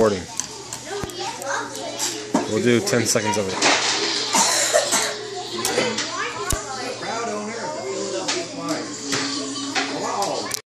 recording. We'll do 10 seconds of it.